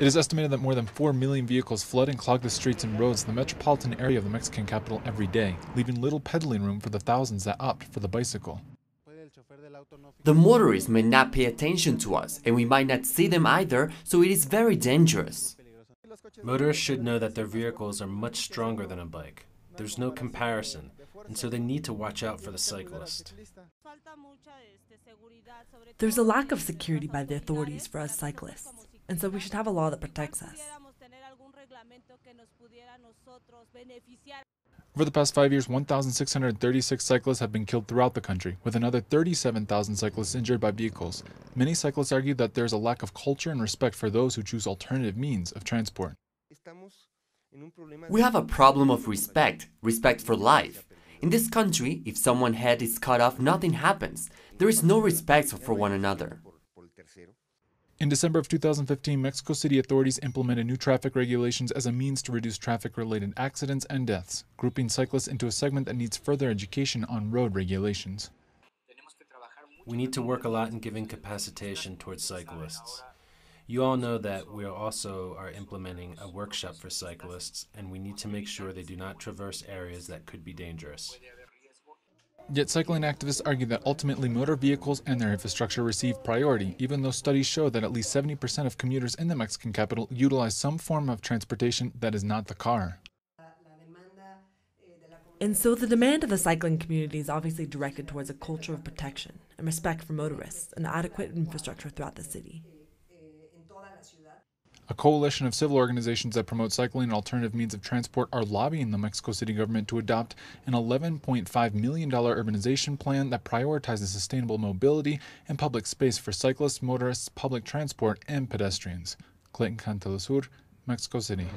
It is estimated that more than 4 million vehicles flood and clog the streets and roads in the metropolitan area of the Mexican capital every day, leaving little pedaling room for the thousands that opt for the bicycle. The motorists may not pay attention to us, and we might not see them either, so it is very dangerous. Motorists should know that their vehicles are much stronger than a bike. There's no comparison, and so they need to watch out for the cyclist. There's a lack of security by the authorities for us cyclists, and so we should have a law that protects us. Over the past five years, 1,636 cyclists have been killed throughout the country, with another 37,000 cyclists injured by vehicles. Many cyclists argue that there is a lack of culture and respect for those who choose alternative means of transport. We have a problem of respect, respect for life. In this country, if someone's head is cut off, nothing happens. There is no respect for one another. In December of 2015, Mexico City authorities implemented new traffic regulations as a means to reduce traffic related accidents and deaths, grouping cyclists into a segment that needs further education on road regulations. We need to work a lot in giving capacitation towards cyclists. You all know that we also are implementing a workshop for cyclists, and we need to make sure they do not traverse areas that could be dangerous. Yet cycling activists argue that ultimately motor vehicles and their infrastructure receive priority, even though studies show that at least 70% of commuters in the Mexican capital utilize some form of transportation that is not the car. And so the demand of the cycling community is obviously directed towards a culture of protection and respect for motorists and adequate infrastructure throughout the city. A coalition of civil organizations that promote cycling and alternative means of transport are lobbying the Mexico City government to adopt an $11.5 million urbanization plan that prioritizes sustainable mobility and public space for cyclists, motorists, public transport, and pedestrians. Clayton Conn teleSUR, Mexico City.